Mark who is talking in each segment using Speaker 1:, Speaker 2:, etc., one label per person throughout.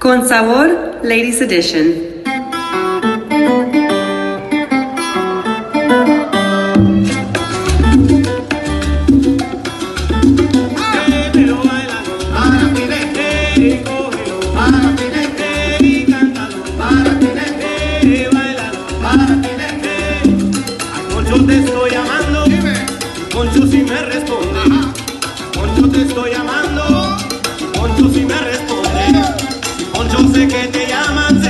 Speaker 1: Con Sabor, Ladies Edition,
Speaker 2: pero bailando, para ti deje y coger, para ti deje y cantando, para ti deje bailar, para ti deje, con yo te estoy amando, con y me responde, concho te estoy llamando, conchos si me responde. Yo sé que te
Speaker 3: llamas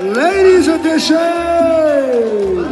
Speaker 3: Ladies Edition!